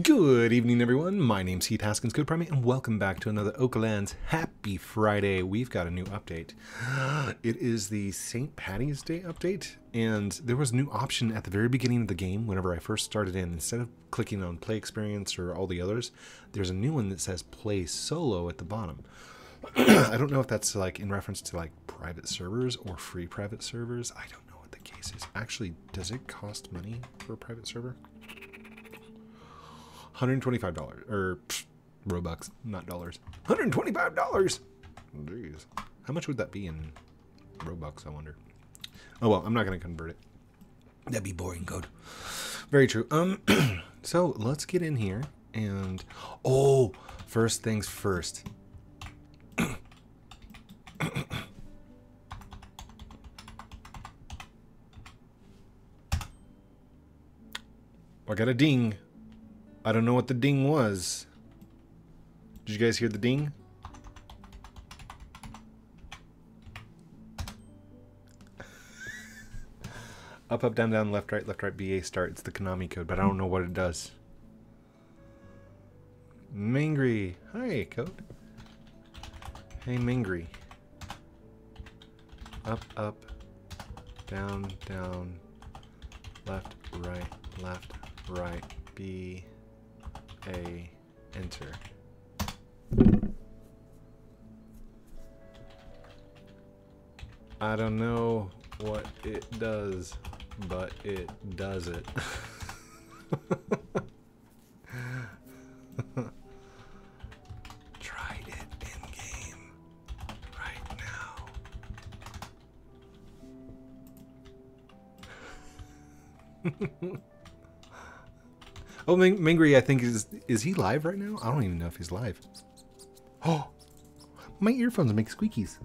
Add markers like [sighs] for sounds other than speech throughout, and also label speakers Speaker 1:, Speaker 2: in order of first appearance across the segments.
Speaker 1: Good evening, everyone. My name's Heath Haskins, CodePrime8, and welcome back to another Oaklands Happy Friday. We've got a new update. [gasps] It is the St. Patty's Day update, and there was a new option at the very beginning of the game whenever I first started in. Instead of clicking on Play Experience or all the others, there's a new one that says Play Solo at the bottom. [clears throat] I don't know if that's like in reference to like private servers or free private servers. I don't know what the case is. Actually, does it cost money for a private server? $125 or pff, Robux, not dollars. $125. Jeez. How much would that be in Robux, I wonder? Oh well, I'm not going to convert it. That'd be boring code. Very true. Um [clears throat] so, let's get in here and oh, first things first. [clears throat] I got a ding. I don't know what the ding was. Did you guys hear the ding? [laughs] up, up, down, down, left, right, left, right, BA, start. It's the Konami code, but I don't know what it does. Mingry. Hi, code. Hey, Mingry. Up, up, down, down, left, right, left, right, B, A, enter. I don't know what it does, but it does it. [laughs] Ming- Mingry, I think is is he live right now? I don't even know if he's live. Oh, my earphones make squeakies.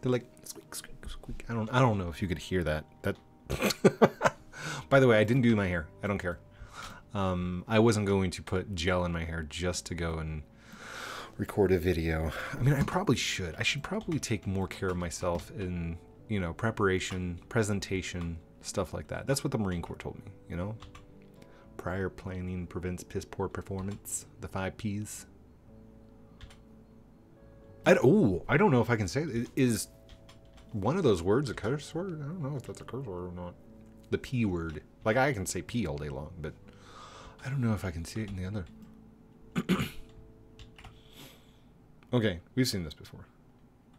Speaker 1: They're like squeak, squeak, squeak. I don't, I don't know if you could hear that. That. [laughs] By the way, I didn't do my hair. I don't care. Um, I wasn't going to put gel in my hair just to go and record a video. I mean, I probably should. I should probably take more care of myself in, you know, preparation, presentation, stuff like that. That's what the Marine Corps told me, you know? Prior planning prevents piss poor performance. The five P's. I, oh, I don't know if I can say it. Is one of those words a curse word? I don't know if that's a curse word or not. The P word. Like, I can say P all day long, but I don't know if I can see it in the other. [coughs] okay, we've seen this before.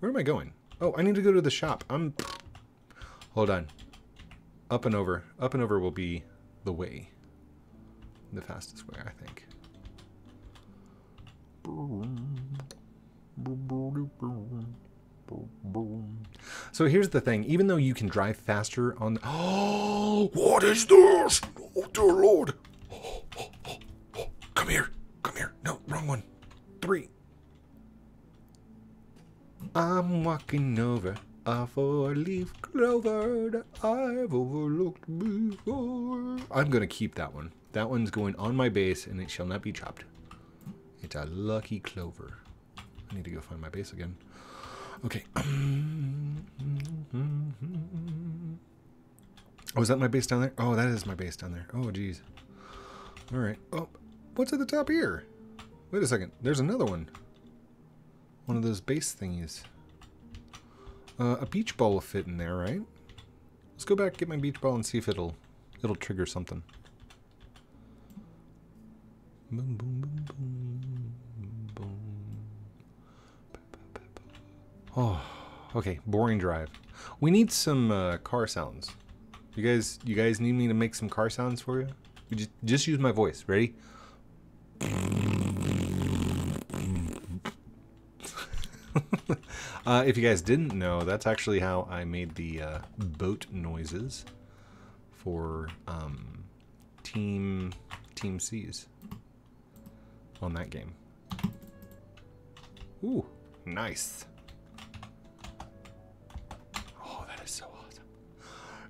Speaker 1: Where am I going? Oh, I need to go to the shop. I'm. Hold on. Up and over. Up and over will be the way. The fastest way, I think. So here's the thing. Even though you can drive faster on the... Oh, [gasps] what is this? Oh, dear Lord. [gasps] Come here. Come here. No, wrong one. Three. I'm walking over a four-leaf clover that I've overlooked before. I'm going to keep that one. That one's going on my base, and it shall not be chopped. It's a lucky clover. I need to go find my base again. Okay. Oh, is that my base down there? Oh, that is my base down there. Oh, geez. All right. Oh, what's at the top here? Wait a second. There's another one. One of those base thingies. Uh, a beach ball will fit in there, right? Let's go back get my beach ball and see if it'll it'll trigger something. Boom, boom, boom, boom, boom. Oh, okay. Boring drive. We need some uh, car sounds. You guys, you guys need me to make some car sounds for you? you just, just use my voice. Ready? [laughs] uh, if you guys didn't know, that's actually how I made the uh, boat noises for um, Team Team C's on that game. Ooh, nice. Oh, that is so awesome.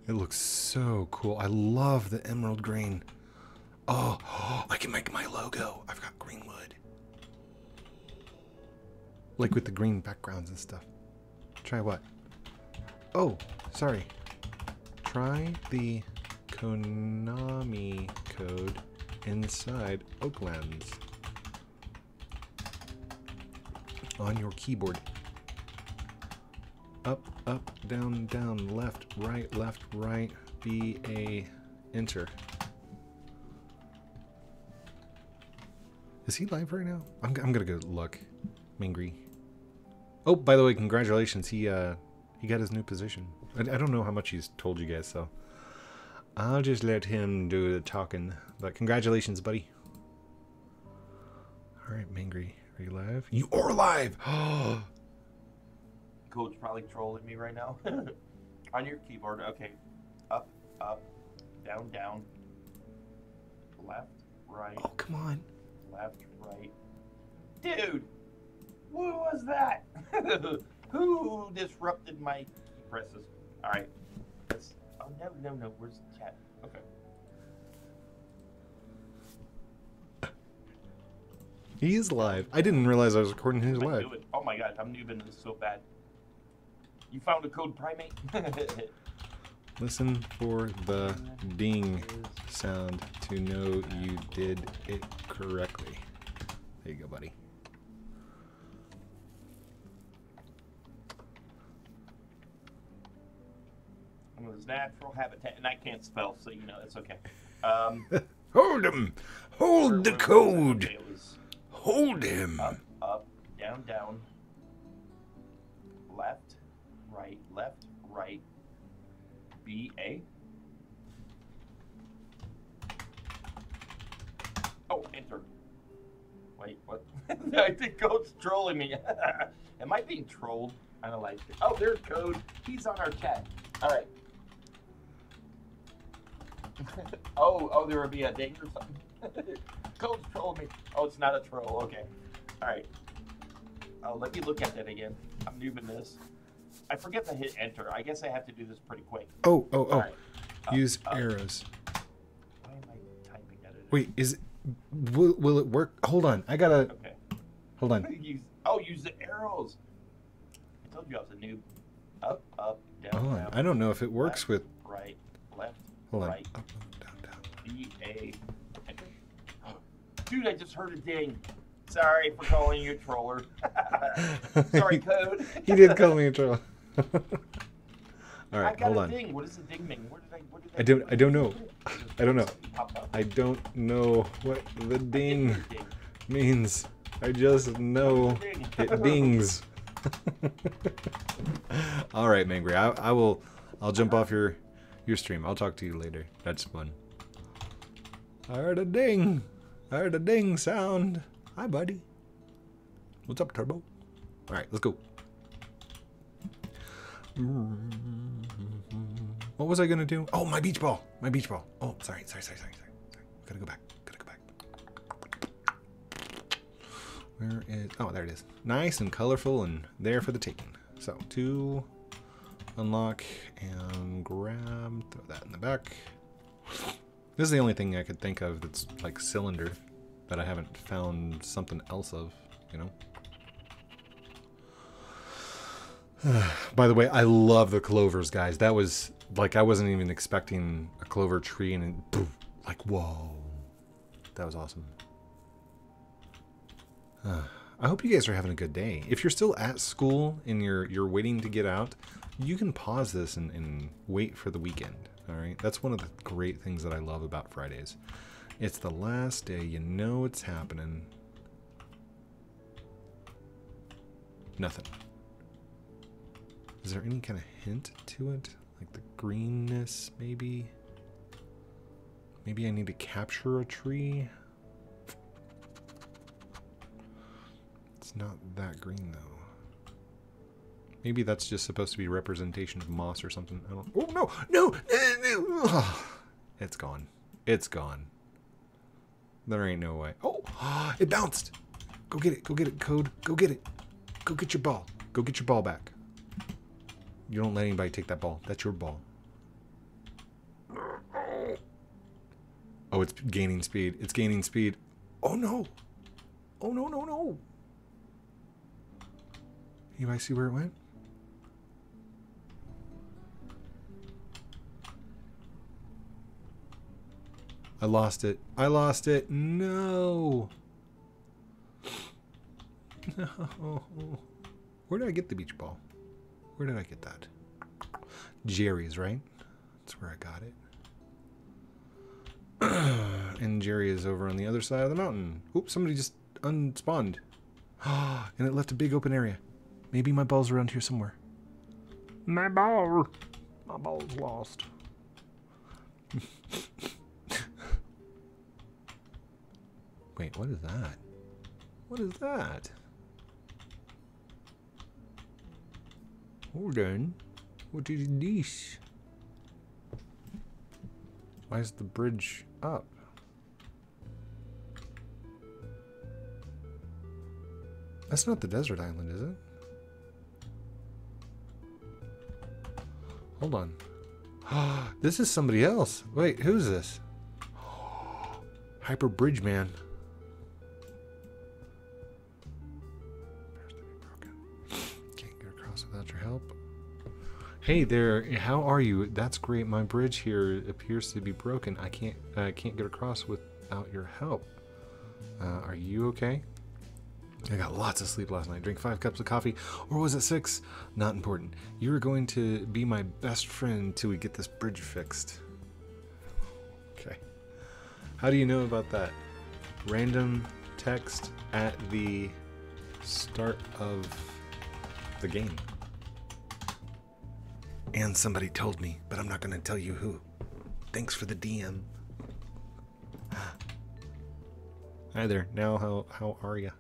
Speaker 1: It looks so cool. I love the emerald green. Oh, [gasps] I can make my logo. I've got green wood. Like with the green backgrounds and stuff. Try what? Oh, sorry. Try the Konami code inside Oaklands on your keyboard. Up, up, down, down, left, right, left, right, B, A, enter. Is he live right now? I'm, I'm gonna go look. Mingry. Oh, by the way, congratulations. He uh he got his new position. I, I don't know how much he's told you guys, so I'll just let him do the talking. But congratulations, buddy. All right, Mingry, are you live? You are live. [gasps]
Speaker 2: Coach probably trolling me right now. [laughs] On your keyboard, okay. Up, up, down, down. Left, right,
Speaker 1: oh, come on.
Speaker 2: left, right. Dude! Who was that? [laughs] Who disrupted my presses? Alright. Let's. Oh, no, no, no. Where's the chat? Okay.
Speaker 1: He is live. I didn't realize I was recording his live.
Speaker 2: Oh my god, I'm noobing this so bad. You found a CodePrime8? [laughs]
Speaker 1: Listen for the ding sound to know you did it correctly. There you go, buddy.
Speaker 2: I'm in his natural habitat, and I can't spell, so you know that's okay. Um, [laughs]
Speaker 1: Hold him! Hold the
Speaker 2: where- where was
Speaker 1: code!
Speaker 2: It was
Speaker 1: Hold him!
Speaker 2: up, up, down, down, left, right, left, right, B A. Oh, enter. Wait, what? [laughs] I think Code's trolling me. [laughs] Am I being trolled? I don't like it. Oh, there's Code. He's on our chat. All right. [laughs] oh, oh, there would be a ding or something. [laughs] Code's trolling me. Oh, it's not a troll. Okay. All right. Oh, let me look at that again. I'm new in this. I forget to hit enter. I guess I have to do this pretty quick.
Speaker 1: Oh, oh, oh.
Speaker 2: right. Up,
Speaker 1: Use
Speaker 2: up.
Speaker 1: arrows.
Speaker 2: Why am I typing at it?
Speaker 1: Wait, is it. Will, will it work? Hold on. I gotta.
Speaker 2: Okay.
Speaker 1: Hold on. [laughs]
Speaker 2: use, oh, use the arrows. I told you I was a noob. Up, up, down,
Speaker 1: Hold on.
Speaker 2: down,
Speaker 1: I don't know if it works
Speaker 2: left,
Speaker 1: with.
Speaker 2: right, left,
Speaker 1: Hold on.
Speaker 2: right,
Speaker 1: Up, up, down, down.
Speaker 2: B A. Dude, I just heard a ding. Sorry for calling you a troller. [laughs] Sorry, [laughs] code.
Speaker 1: he did call me a troll. [laughs] All
Speaker 2: I got
Speaker 1: hold
Speaker 2: a
Speaker 1: on.
Speaker 2: ding. What does the ding mean? Where did I? Where did
Speaker 1: I I don't- I don't know. I don't know.
Speaker 2: It popped up.
Speaker 1: I don't know what the ding
Speaker 2: Ding, ding.
Speaker 1: means. I just know
Speaker 2: Ding.
Speaker 1: it dings. All right, Mangry. I, I will. I'll jump off your your stream. I'll talk to you later. That's fun. I heard a ding. I heard a ding sound. Hi, buddy. What's up, Turbo? All right, let's go. What was I gonna do? Oh, my beach ball. My beach ball. Oh, sorry, sorry, sorry, sorry, sorry. sorry. Gotta go back. Gotta go back. Where is? Oh, there it is. Nice and colorful and there for the taking. So two, unlock and grab. Throw that in the back. This is the only thing I could think of that's like cylinder that I haven't found something else of. You know. [sighs] By the way, I love the clovers, guys. That was like I wasn't even expecting a clover tree, and it, like whoa, that was awesome. Uh, [sighs] I hope you guys are having a good day. If you're still at school and you're you're waiting to get out, you can pause this and, and wait for the weekend. All right, that's one of the great things that I love about Fridays. It's the last day. You know it's happening. Nothing. Is there any kind of hint to it? Like the greenness, maybe? Maybe I need to capture a tree? It's not that green, though. Maybe that's just supposed to be representation of moss or something. I don't. Oh no, no. [sighs] It's gone. It's gone. There ain't no way. Oh, [gasps] it bounced. Go get it. Go get it. Code. Go get it. Go get your ball. Go get your ball back. You don't let anybody take that ball. That's your ball. Oh, it's gaining speed. It's gaining speed. Oh no. Oh no, no, no. Anybody see where it went? I lost it. I lost it. No. No. Where did I get the beach ball? Where did I get that? Jerry's, right? That's where I got it. [clears throat] and Jerry is over on the other side of the mountain. Oops, somebody just unspawned. [gasps] and it left a big open area. Maybe my ball's around here somewhere. My ball. My ball's lost. [laughs] Wait, what is that? What is that? Hold on. What is this? Why is the bridge up? That's not the desert island, is it? Hold on. [gasps] this is somebody else. Wait, who's this? [gasps] Hyper Bridge Man. Hey there, how are you? That's great. My bridge here appears to be broken. I can't I can't get across without your help. Uh, are you okay? I got lots of sleep last night. Drink five cups of coffee, or was it six? Not important. You are going to be my best friend till we get this bridge fixed. Okay. How do you know about that? Random text at the start of the game. And somebody told me, but I'm not going to tell you who. Thanks for the DM. Hi there. Now, how how are you?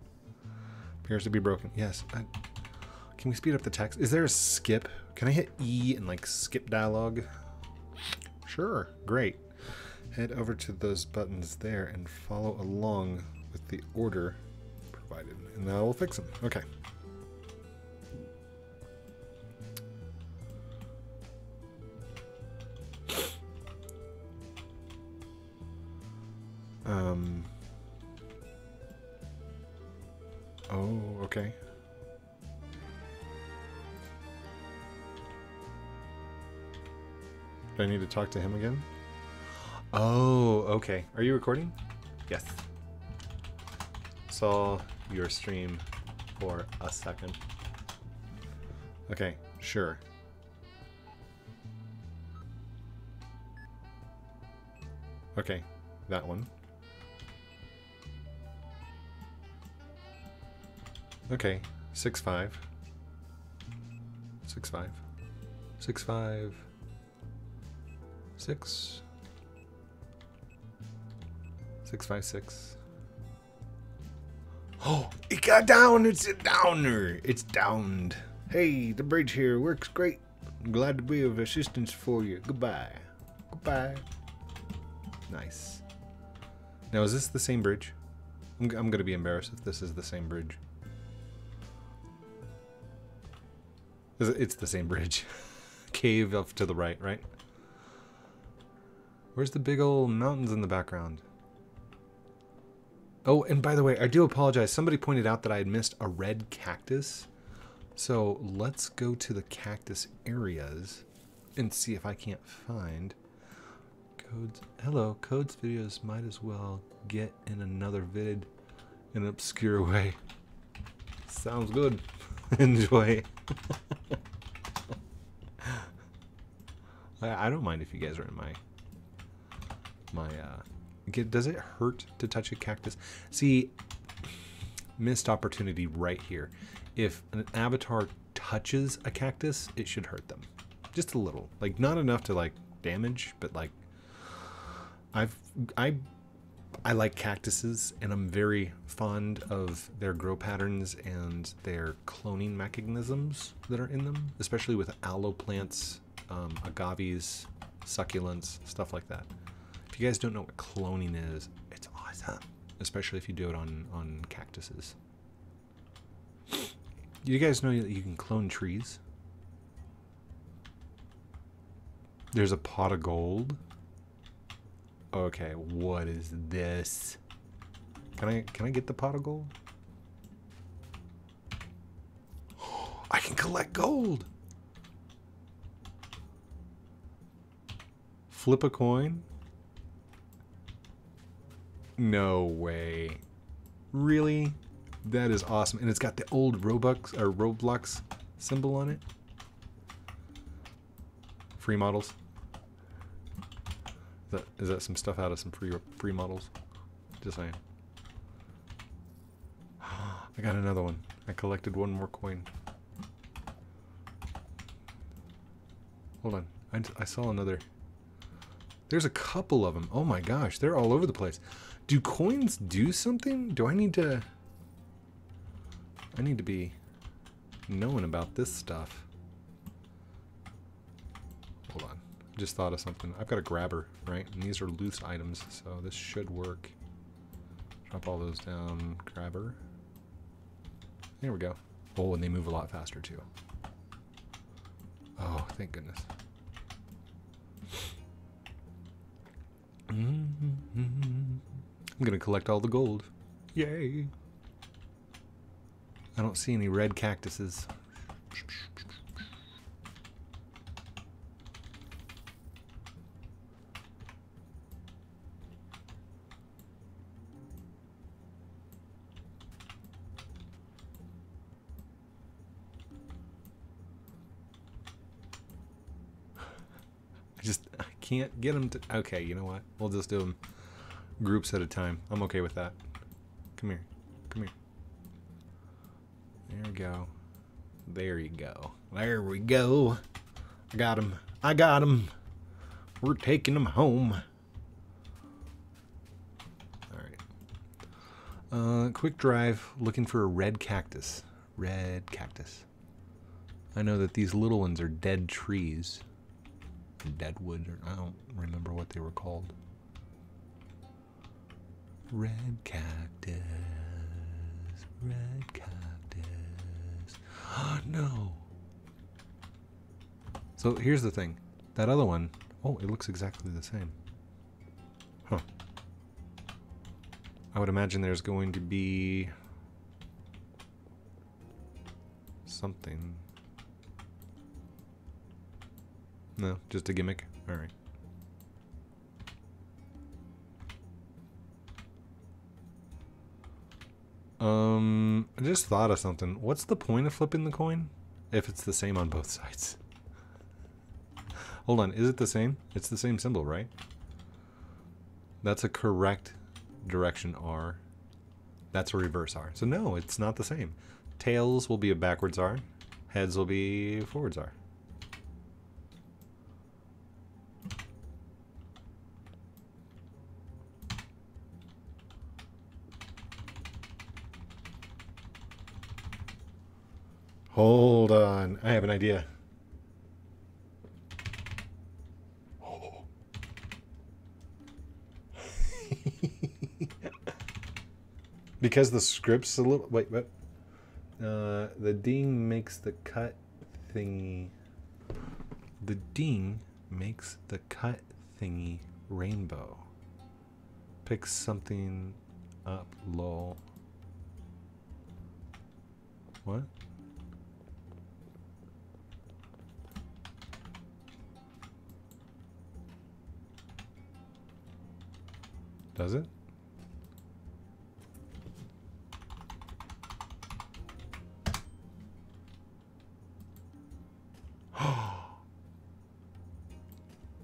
Speaker 1: Appears to be broken. Yes. I, can we speed up the text? Is there a skip? Can I hit E and like skip dialogue? Sure. Great. Head over to those buttons there and follow along with the order provided, and that will fix them. Okay. Um. Oh, okay. Do I need to talk to him again? Oh, okay. Are you recording? Yes. Saw your stream for a second. Okay, sure. Okay, that one. Okay, six five. Six five. Six five. Six. Six five six. [gasps] Oh, it got down. It's a downer. It's downed. Hey, the bridge here works great. I'm glad to be of assistance for you. Goodbye. Goodbye. Nice. Now, is this the same bridge? I'm, I'm going to be embarrassed if this is the same bridge. It's the same bridge. [laughs] Cave off to the right, right? Where's the big old mountains in the background? Oh, and by the way, I do apologize. Somebody pointed out that I had missed a red cactus. So let's go to the cactus areas and see if I can't find codes. Hello, codes videos might as well get in another vid in an obscure way. Sounds good. [laughs] Enjoy. I, I don't mind if you guys are in my my uh get, does it hurt to touch a cactus? See, missed opportunity right here. If an avatar touches a cactus, it should hurt them. Just a little. Like not enough to like damage, but like I've I I like cactuses and I'm very fond of their grow patterns and their cloning mechanisms that are in them, especially with aloe plants, um, agaves, succulents, stuff like that. If you guys don't know what cloning is, it's awesome, especially if you do it on, on cactuses. You guys know that you can clone trees? There's a pot of gold. Okay, what is this? Can I can I get the pot of gold? [gasps] I can collect gold. Flip a coin. No way. Really? That is awesome. And it's got the old Robux or Roblox symbol on it. Free models. Is that, is that some stuff out of some free free models? Just saying. [gasps] I got another one. I collected one more coin. Hold on. I, I saw another. There's a couple of them. Oh my gosh, they're all over the place. Do coins do something? Do I need to... I need to be knowing about this stuff. Hold on. I just thought of something. I've got a grabber, right? And these are loose items, so this should work. Drop all those down. Grabber. There we go. Oh, and they move a lot faster too. Oh, thank goodness. I'm gonna collect all the gold. Yay! I don't see any red cactuses. I just I can't get them to. Okay, you know what? We'll just do them groups at a time. I'm okay with that. Come here. Come here. There we go. There you go. There we go. I got him. I got him. We're taking him home. Alright. Uh, quick drive looking for a red cactus. Red cactus. I know that these little ones are dead trees. Deadwood, or I don't remember what they were called. Red cactus. Red cactus. Oh, [gasps] no. So here's the thing. That other one, oh, it looks exactly the same. Huh. I would imagine there's going to be something. No, just a gimmick. All right. Um, I just thought of something. What's the point of flipping the coin if it's the same on both [laughs] sides? Hold on, is it the same? It's the same symbol, right? That's a correct direction R. That's a reverse R. So no, it's not the same. Tails will be a backwards R. Heads will be forwards R. Hold on. I have an idea. [laughs] because the script's a little. Wait, what? Uh, the ding makes the cut thingy. The ding makes the cut thingy rainbow. Picks something up, lol. What? Does it? [gasps]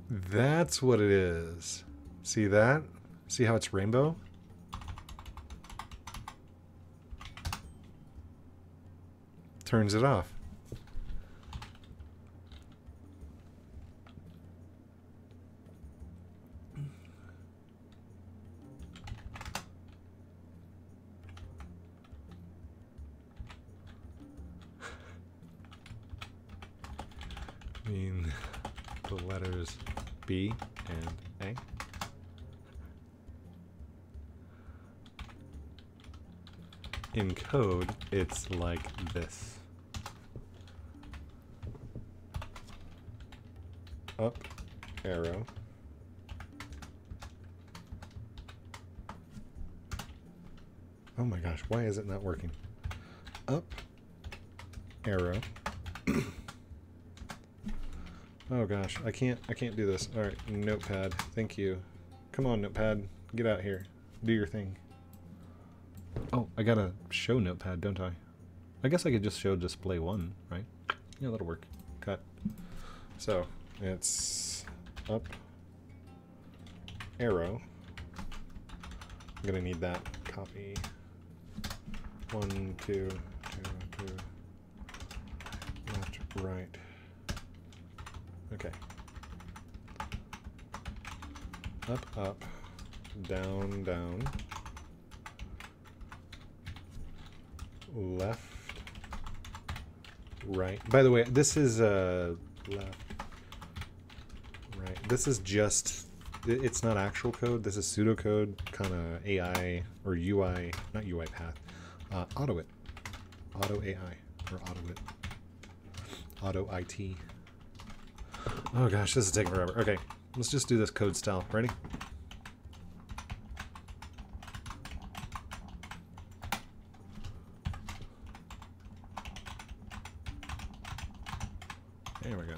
Speaker 1: That's what it is. See that? See how it's rainbow? Turns it off. mean the letters B and A. In code, it's like this. Up arrow. Oh my gosh, why is it not working? Up arrow. [clears throat] Oh gosh, I can't I can't do this. Alright, notepad. Thank you. Come on, notepad. Get out here. do your thing. Oh, I got a show notepad, don't I? I guess I could just show display one, right? Yeah, that'll work. Cut. So, it's up, arrow. I'm gonna need that. Copy. One, two, two, two. Left, right. Okay. Up, up, down, down. Left, right. By the way, this is uh left, right. This is just it's not actual code. This is pseudocode, kind of AI or UI, not UiPath. Uh, auto it, auto AI or auto it, auto IT. Oh gosh, this is taking forever. Okay, let's just do this code style. Ready? There we go.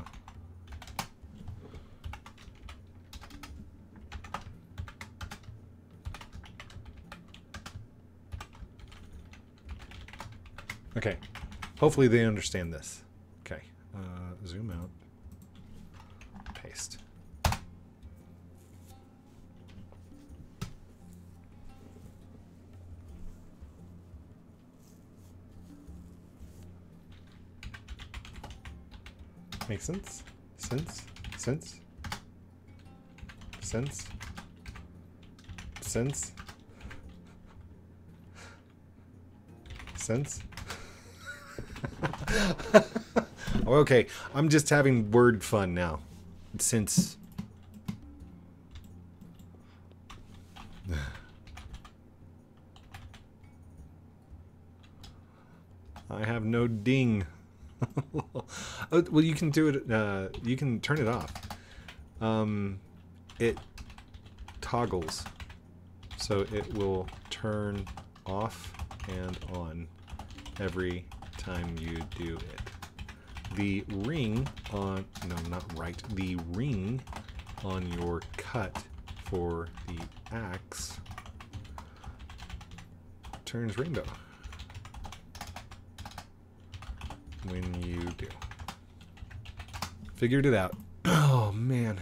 Speaker 1: Okay. Hopefully they understand this. Okay. Uh, zoom out. Paste. Makes sense? Sense? Sense? Sense? Sense? Sense? [laughs] okay, I'm just having word fun now. Since. [sighs] I have no ding. [laughs] Oh, well, you can do it. Uh, you can turn it off. Um, it toggles, so it will turn off and on every time you do it. The ring on no, not right. The ring on your cut for the axe turns rainbow when you do. Figured it out. [clears throat] Oh man.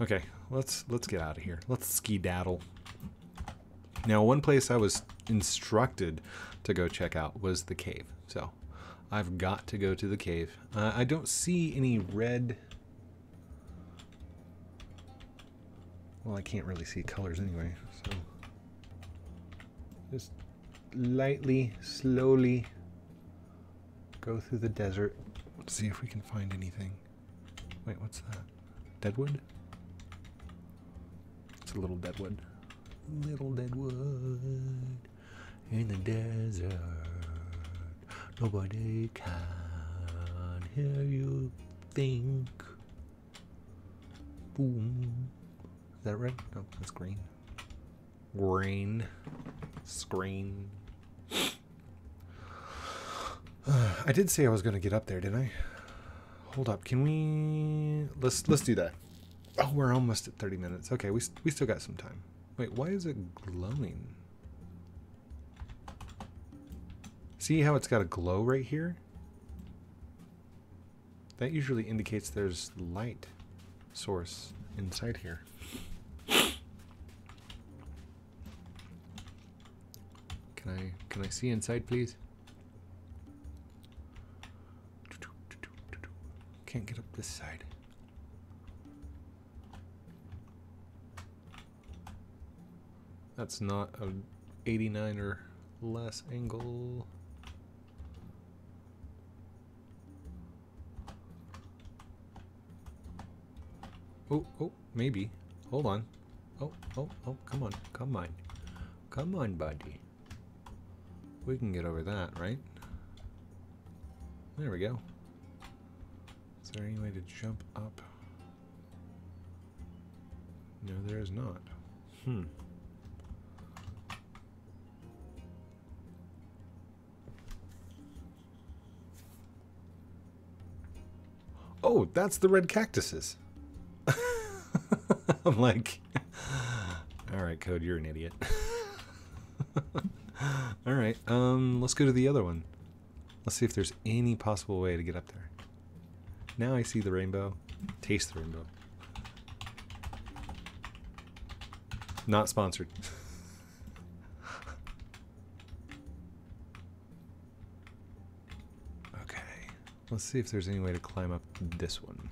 Speaker 1: Okay, let's let's get out of here. Let's skedaddle. Now, one place I was instructed to go check out was the cave. So, I've got to go to the cave. Uh, I don't see any red. Well, I can't really see colors anyway. So, just lightly, slowly go through the desert. Let's see if we can find anything. Wait, what's that? Deadwood? It's a little deadwood. Little deadwood in the desert. Nobody can hear you think. Boom. Is that red? No, that's green. Green. Screen. [sighs] I did say I was going to get up there, didn't I? Hold up. Can we let's let's do that. Oh, we're almost at 30 minutes. Okay, we we still got some time. Wait, why is it glowing? See how it's got a glow right here? That usually indicates there's light source inside here. Can I can I see inside please? Can't get up this side. That's not a 89 or less angle. Oh, oh, maybe. Hold on. Oh, oh, oh, come on. Come on. Come on, buddy. We can get over that, right? There we go. Is there any way to jump up? No, there is not. Hmm. Oh, that's the red cactuses. [laughs] I'm like, all right, Code, you're an idiot. [laughs] All right, um, let's go to the other one. Let's see if there's any possible way to get up there. Now I see the rainbow. Taste the rainbow. Not sponsored. [laughs] okay. Let's see if there's any way to climb up this one.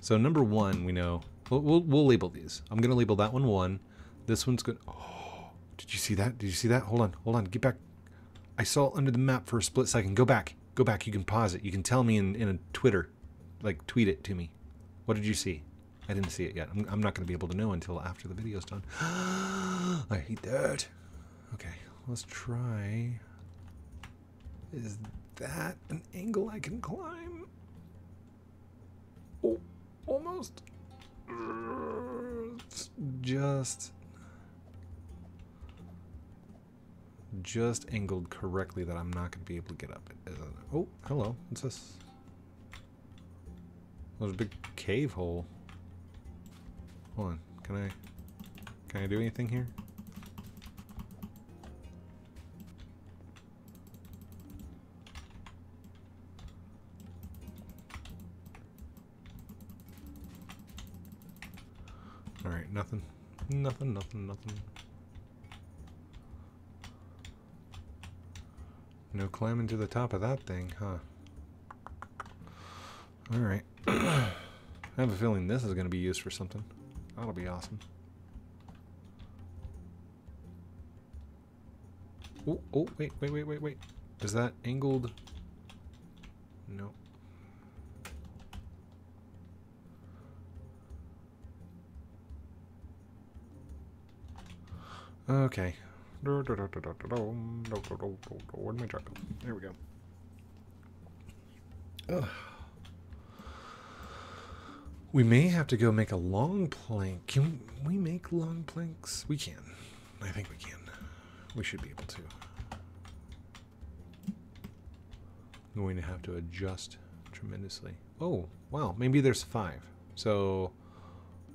Speaker 1: So number one, we know. We'll, we'll, we'll label these. I'm going to label that one one. This one's good. Oh, [gasps] did you see that? Did you see that? Hold on. Hold on. Get back. I saw it under the map for a split second. Go back. Go back. You can pause it. You can tell me in, in a Twitter. Like, tweet it to me. What did you see? I didn't see it yet. I'm, I'm not going to be able to know until after the video's done. [gasps] I hate that. Okay, let's try. Is that an angle I can climb? Oh, almost. Just. Just angled correctly that I'm not going to be able to get up. Oh, hello. What's this? There's a big cave hole. Hold on. Can I can I do anything here? Alright, nothing. Nothing, nothing, nothing. No climbing to the top of that thing, huh? Alright. [clears throat] I have a feeling this is going to be used for something. That'll be awesome. Oh, oh, wait, wait, wait, wait, wait. Is that angled? No. Okay. Where'd my truck go? There we go. Ugh. We may have to go make a long plank. Can we make long planks? We can. I think we can. We should be able to. I'm going to have to adjust tremendously. Oh, wow. Maybe there's five. So,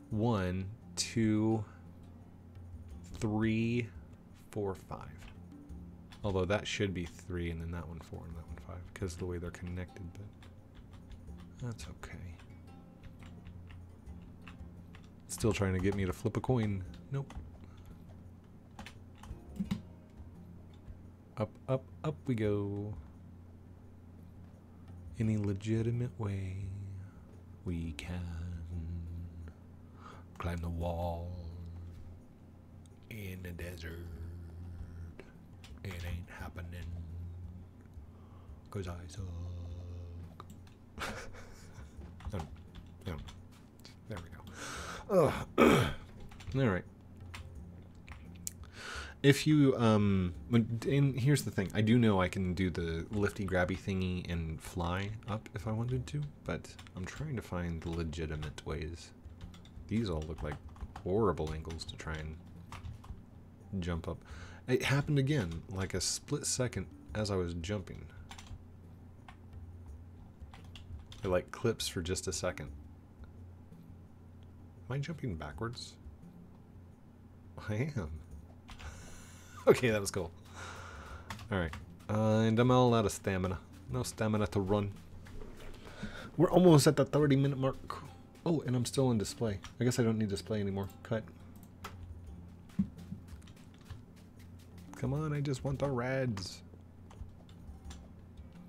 Speaker 1: one, two, three, four, five. Although that should be three, and then that one four, and that one five, because the way they're connected, but that's okay. Still trying to get me to flip a coin. Nope. Up, up, up we go. Any legitimate way we can climb the wall in the desert. It ain't happening. Cause I suck. [laughs] there we go. Ugh. [clears throat] All right. If you um, and here's the thing, I do know I can do the lifty grabby thingy and fly up if I wanted to, but I'm trying to find the legitimate ways. These all look like horrible angles to try and jump up. It happened again, like a split second as I was jumping. It like clips for just a second. Am I jumping backwards? I am. [laughs] okay, that was cool. Alright. Uh, and I'm all out of stamina. No stamina to run. We're almost at the 30 minute mark. Oh, and I'm still in display. I guess I don't need display anymore. Cut. Come on, I just want the reds.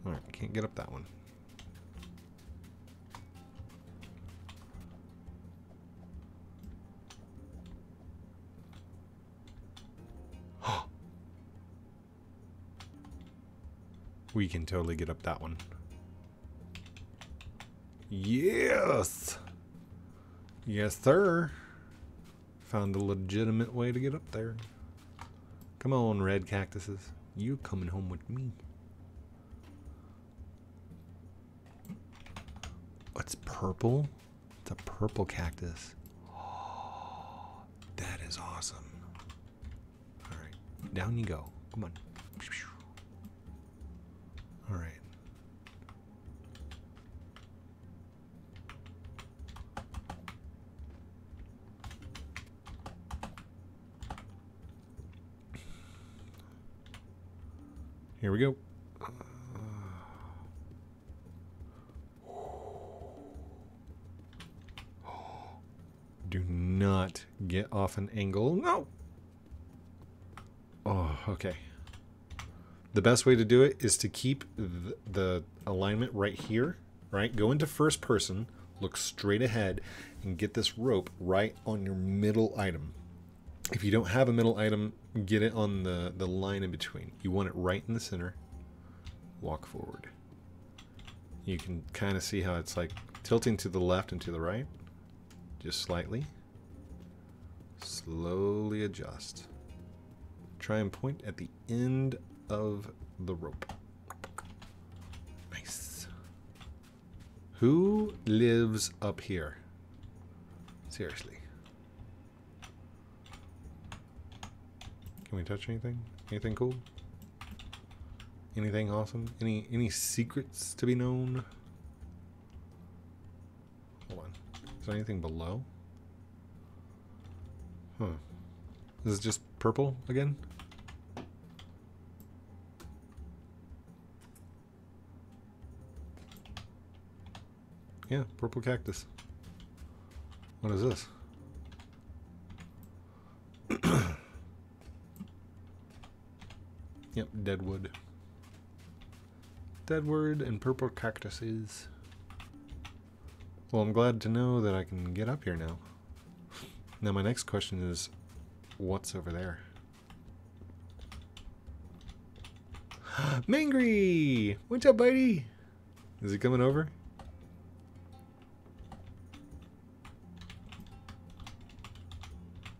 Speaker 1: Alright, can't get up that one. [gasps] we can totally get up that one. Yes! Yes, sir. Found a legitimate way to get up there. Come on, red cactuses. You coming home with me. What's purple? It's a purple cactus. Oh, [gasps] that is awesome. Alright, down you go. Come on. Alright. Here we go. [sighs] Do not get off an angle. No. Oh, okay. The best way to do it is to keep th the alignment right here, right? Go into first person, look straight ahead, and get this rope right on your middle item. If you don't have a middle item, get it on the, the line in between. You want it right in the center. Walk forward. You can kind of see how it's like tilting to the left and to the right. Just slightly. Slowly adjust. Try and point at the end of the rope. Nice. Who lives up here? Seriously. Can we touch anything? Anything cool? Anything awesome? Any any secrets to be known? Hold on. Is there anything below? Huh. Is it just purple again? Yeah, purple cactus. What is this? Yep, deadwood. Deadwood and purple cactuses. Well, I'm glad to know that I can get up here now. Now my next question is, what's over there? [gasps] Mangry! What's up, buddy? Is he coming over?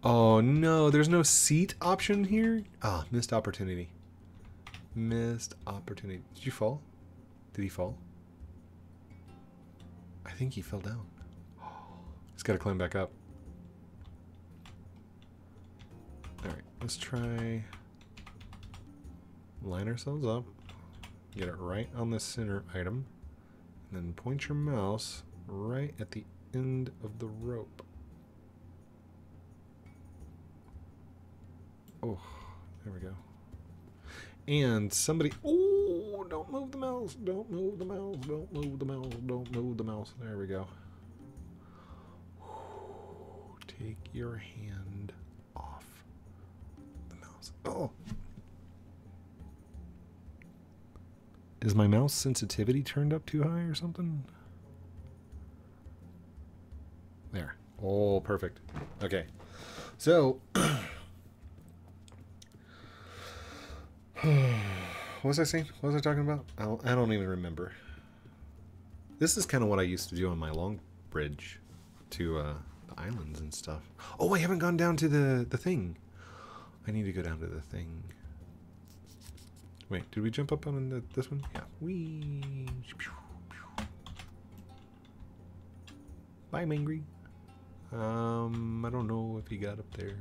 Speaker 1: Oh no, there's no seat option here? Ah, missed opportunity. Missed opportunity. Did you fall? Did he fall? I think he fell down. [gasps] He's got to climb back up. Alright, let's try... Line ourselves up. Get it right on the center item. And then point your mouse right at the end of the rope. Oh, there we go. And somebody, oh, don't move the mouse, don't move the mouse, don't move the mouse, don't move the mouse. There we go. Take your hand off the mouse. Oh. Is my mouse sensitivity turned up too high or something? There. Oh, perfect. Okay. So, [clears throat] what was I saying? What was I talking about? I don't, I don't even remember. This is kind of what I used to do on my long bridge to uh, the islands and stuff. Oh, I haven't gone down to the, the thing. I need to go down to the thing. Wait, did we jump up on the, this one? Yeah. Wee. Bye, Mangry. Um, I don't know if he got up there.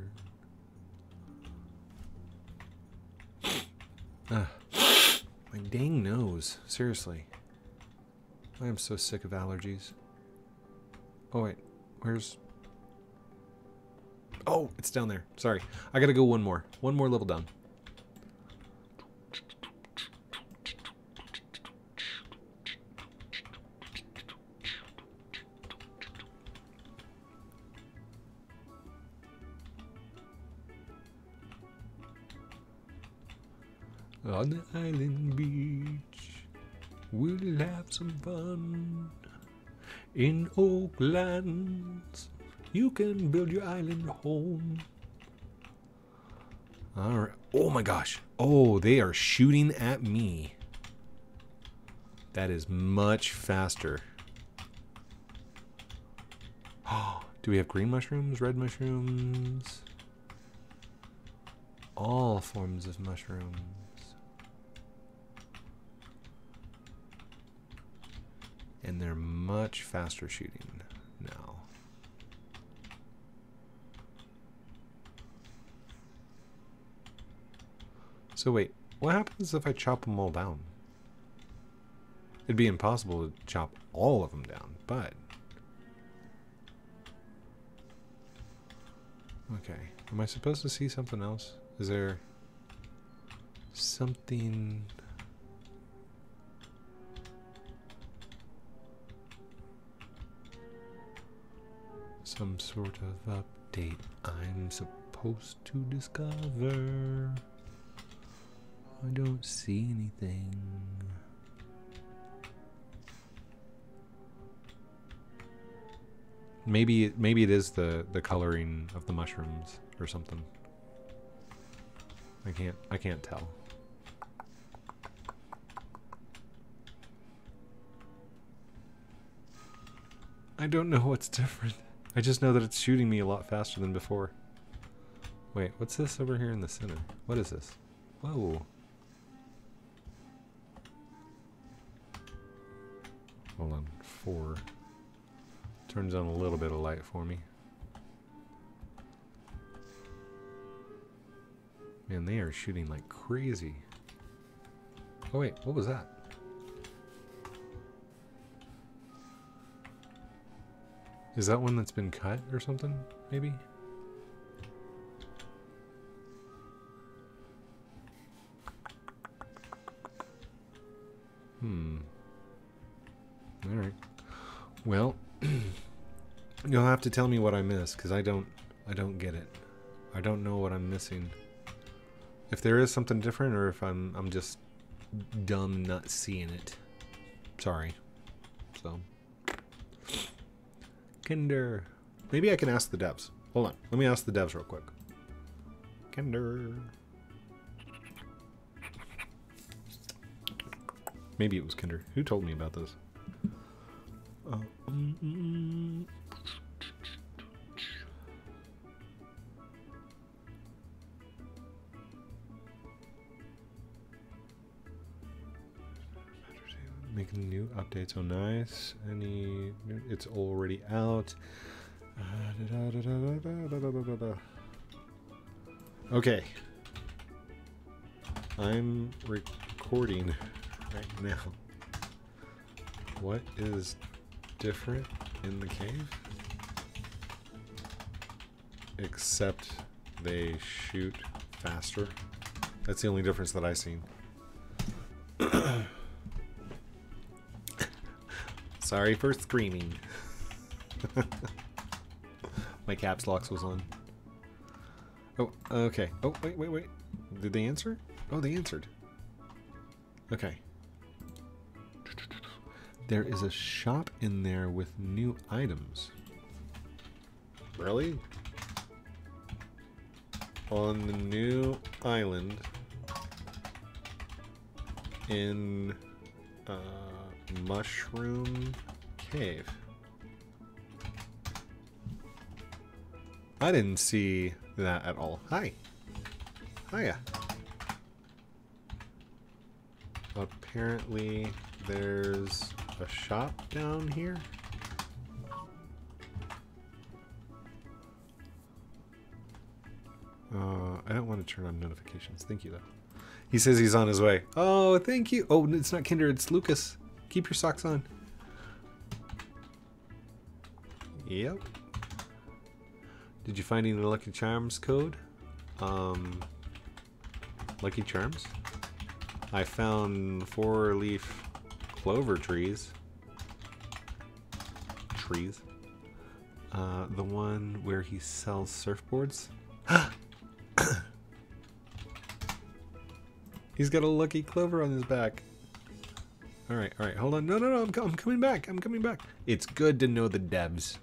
Speaker 1: Ah, my dang nose. Seriously. I am so sick of allergies. Oh, wait. Where's... Oh, it's down there. Sorry. I gotta go one more. One more level down. On the island beach, we'll have some fun. In Oaklands, you can build your island home. All right. Oh my gosh. Oh, they are shooting at me. That is much faster. Oh, [gasps] do we have green mushrooms, red mushrooms? All forms of mushrooms. And they're much faster shooting now. So wait, what happens if I chop them all down? It'd be impossible to chop all of them down, but... Okay, am I supposed to see something else? Is there something some sort of update I'm supposed to discover. I don't see anything. Maybe maybe it is the the coloring of the mushrooms or something. I can't I can't tell. I don't know what's different. I just know that it's shooting me a lot faster than before. Wait, what's this over here in the center? What is this? Whoa. Hold on, four. Turns on a little bit of light for me. Man, they are shooting like crazy. Oh wait, what was that? Is that one that's been cut or something, maybe? Hmm. Alright. Well, [clears throat] you'll have to tell me what I missed, because I don't I don't get it. I don't know what I'm missing. If there is something different or if I'm I'm just dumb not seeing it. Sorry. So Kinder. Maybe I can ask the devs. Hold on. Let me ask the devs real quick. Kinder. Maybe it was Kinder. Who told me about this? Uh, mm, mm, New updates. Oh, nice. Any? It's already out. Okay. I'm recording right now. What is different in the cave? Except they shoot faster. That's the only difference that I've seen. Sorry for screaming. [laughs] My caps locks was on. Oh, okay. Oh, wait, wait, wait. Did they answer? Oh, they answered. Okay. There is a shop in there with new items. Really? On the new island in uh, Mushroom Cave. I didn't see that at all. Hi. Hiya. Apparently there's a shop down here. Uh, I don't want to turn on notifications. Thank you, though. He says he's on his way. Oh, thank you. Oh, it's not Kinder, it's Lucas. Keep your socks on. Yep. Did you find any Lucky Charms code? Um, Lucky Charms? I found four leaf clover trees. Trees. Uh, the one where he sells surfboards. [coughs] He's got a lucky clover on his back. All right, all right, hold on. No, no, no, I'm, I'm coming back. I'm coming back. It's good to know the devs.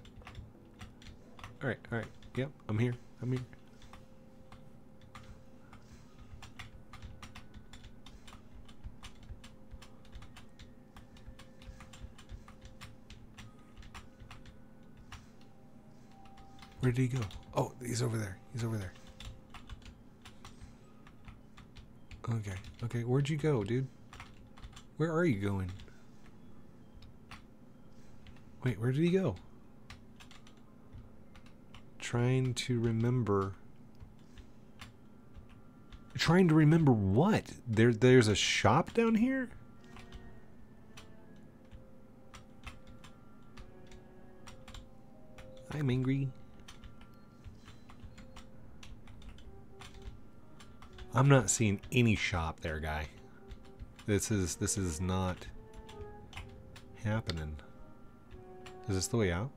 Speaker 1: All right, all right. Yep, I'm here. I'm here. Where did he go? Oh, he's over there. He's over there. Okay. Okay, where'd you go, dude? Where are you going? Wait, where did he go? Trying to remember. Trying to remember what? There, there's a shop down here? I'm angry. I'm not seeing any shop there, guy. This is this is not happening. Is this the way out?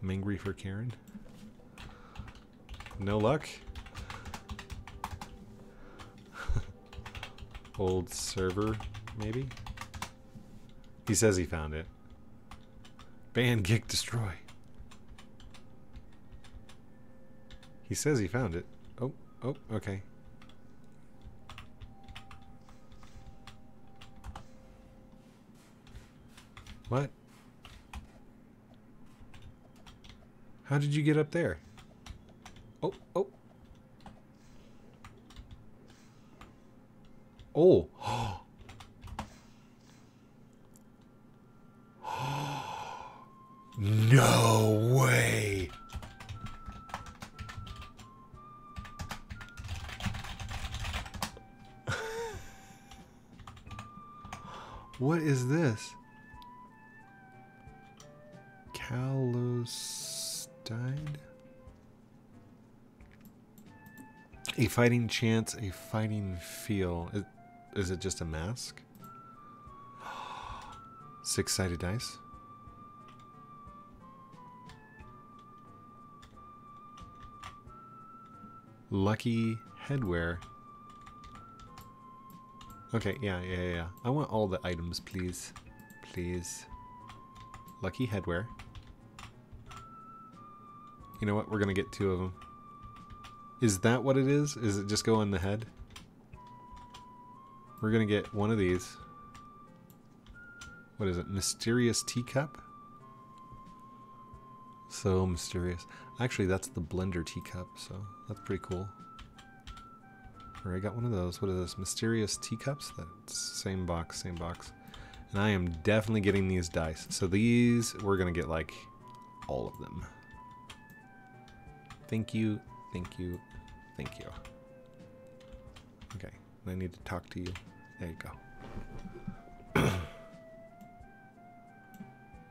Speaker 1: Mingry for Karen. No luck. [laughs] Old server, maybe? He says he found it. Ban, kick, destroy. He says he found it. Oh, oh, okay. What? How did you get up there? Oh, oh. Oh. [gasps] oh. Fighting chance, a fighting feel. Is, is it just a mask? [gasps] Six sided dice. Lucky headwear. Okay, yeah, yeah, yeah. I want all the items, please. Please. Lucky headwear. You know what? We're going to get two of them. Is that what it is? Is it just go in the head? We're to get one of these. What is it? Mysterious teacup? So mysterious. Actually, that's the blender teacup, so that's pretty cool. Alright, got one of those. What are those? Mysterious teacups? That's same box, same box. And I am definitely getting these dice. So these, we're going to get like all of them. Thank you, thank you, thank you. Okay, I need to talk to you. There you go. [coughs]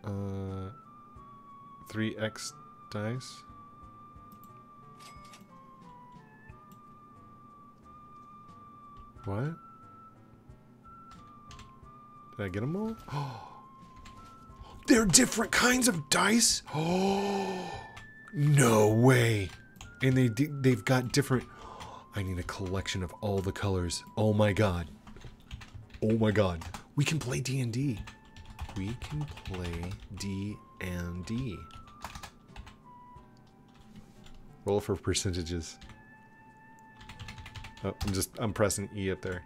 Speaker 1: uh, 3x dice. What? Did I get them all? Oh. [gasps] They're different kinds of dice? Oh. [gasps] No way. And they they've got different I need a collection of all the colors. Oh my god. Oh my god. We can play D&D. We can play D&D. Roll for percentages. Oh, I'm just I'm pressing E up there.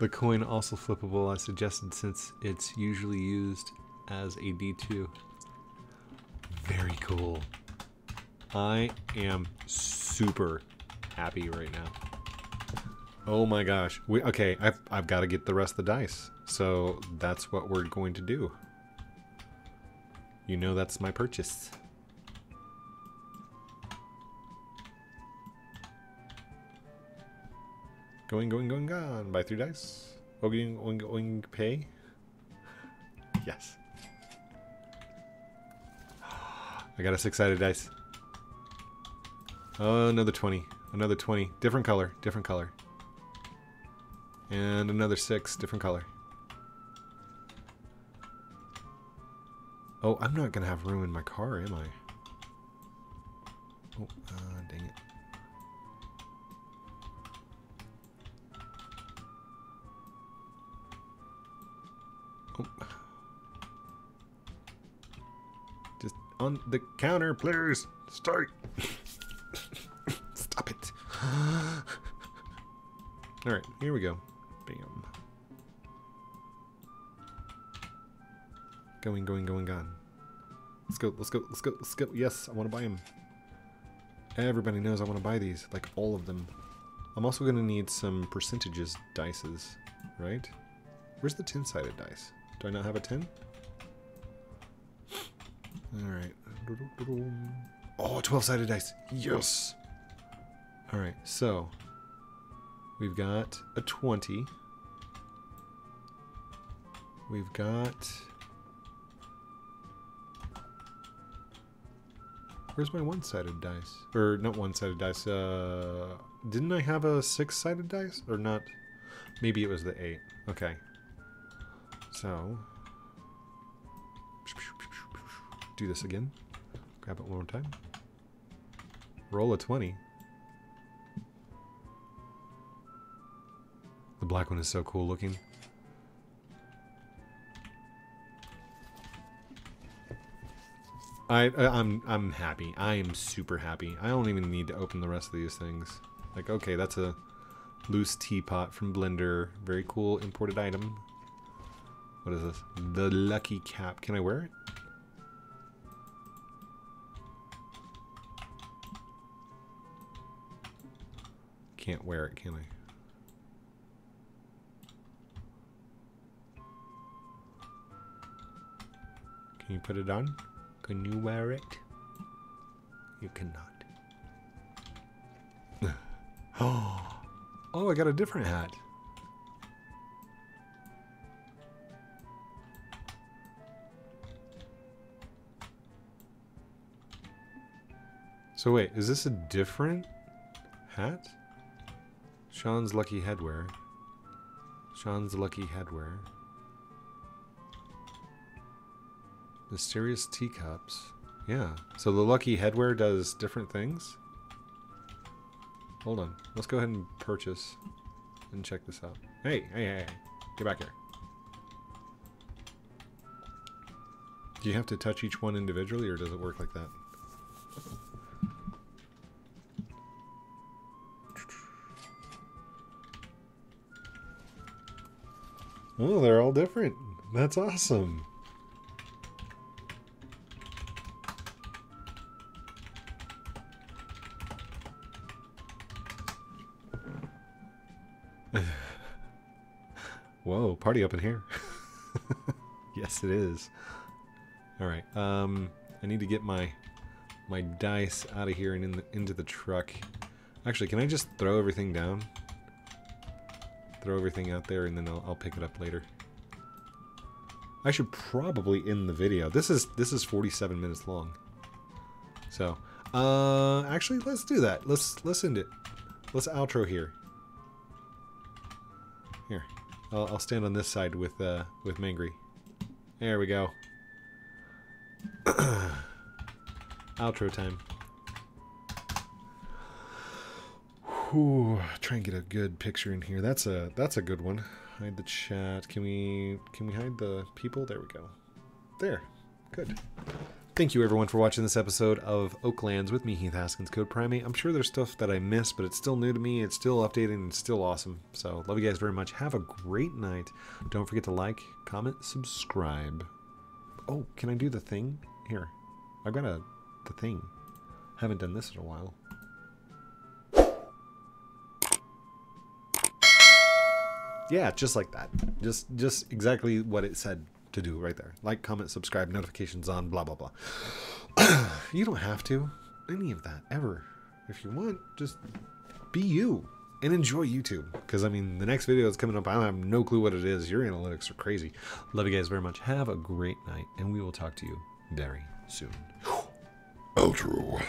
Speaker 1: The coin also flippable, I suggested since it's usually used as a D2. Very cool. I am super happy right now. Oh my gosh. We, okay, I've, I've got to get the rest of the dice. So that's what we're going to do. You know that's my purchase. Going, going, going, gone. Buy three dice. Oing, oing, oing, pay. Yes. [gasps] I got a six-sided dice. Oh, another 20. Another 20. Different color. Different color. And another six. Different color. Oh, I'm not going to have room in my car, am I? Oh, uh, dang it. On the counter, players. Start. Stop it. All right, here we go. Bam. Going, going, going, gone. Let's go, let's go, let's go, let's go. Yes, I want to buy them. Everybody knows I want to buy these, like all of them. I'm also going to need some percentages dices, right? Where's the 10-sided dice? Do I not have a 10? Alright. Oh, 12-sided dice. Yes! Alright, so... We've got a 20. We've got... Where's my one-sided dice? Or not one-sided dice. Uh, didn't I have a six-sided dice or not? Maybe it was the eight. Okay. So do this again. Grab it one more time. Roll a 20. The black one is so cool looking. I, I I'm I'm happy. I am super happy. I don't even need to open the rest of these things. Like okay, that's a Utah teapot from Blender. Very cool imported item. What is this? The lucky cap. Can I wear it? Can't wear it, can I? Can you put it on? Can you wear it? You cannot. [gasps] oh, I got a different hat. So wait, is this a different hat? Sean's Lucky Headwear. Sean's Lucky Headwear. Mysterious teacups. Yeah. So the Lucky Headwear does different things? Hold on. Let's go ahead and purchase and check this out. Hey, hey, hey. Get back here. Do you have to touch each one individually or does it work like that? Oh, they're all different. That's awesome. [sighs] Whoa, party up in here. [laughs] yes, it is. All right. Um, I need to get my my dice out of here and in the, into the truck. Actually, can I just throw everything down? Throw everything out there and then I'll, I'll pick it up later. I should probably end the video. This is this is 47 minutes long. So, uh, actually, let's do that. Let's let's end it. Let's outro here. Here, I'll, I'll stand on this side with uh with Mangry. There we go. [clears throat] outro time. Ooh, try and get a good picture in here. That's a that's a good one. Hide the chat. Can we can we hide the people? There we go. There. Good. Thank you everyone for watching this episode of Oaklands with me, Heath Haskins, CodePrime8. I'm sure there's stuff that I missed, but it's still new to me. It's still updating and still awesome. So love you guys very much. Have a great night. Don't forget to like, comment, subscribe. Oh, can I do the thing? Here. I've got a the thing. I Haven't done this in a while. Yeah, just like that. Just just exactly what it said to do right there. Like, comment, subscribe, notifications on, blah blah blah. [clears throat] you don't have to any of that ever. If you want, just be you and enjoy YouTube. Because I mean, the next video is coming up. I have no clue what it is. Your analytics are crazy. Love you guys very much. Have a great night, and we will talk to you very soon. Outro.